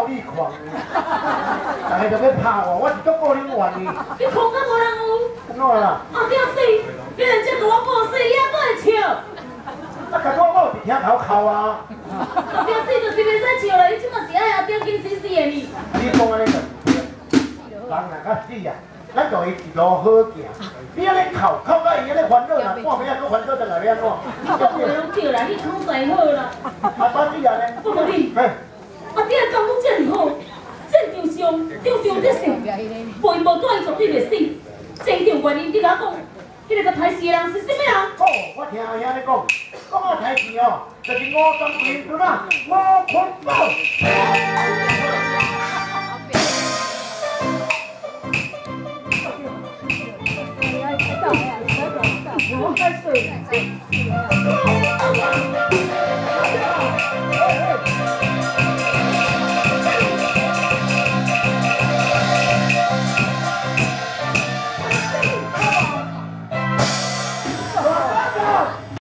暴力狂，大家就要拍我，我是足够恁玩的。你狂到无人有？怎么啦？死，别人这个我报死，伊还搁会笑。啊，甲我某伫厅头哭啊！死就是袂使笑啦，伊即马是爱后壁紧死死的呢。你讲安尼就，人若较死啊，咱就会一路好行。你安尼哭，哭到伊安尼烦恼啦，半暝啊搁烦恼倒来要安怎？你都袂用笑啦，你口才好啦。啊，把你安尼，不阿背无带绝对袂死。战场原因你甲我讲，迄个个歹死的人是什么人？哦，我听兄弟讲，讲啊台词哦，就是五当兵阵啊，五坤宝。我该睡。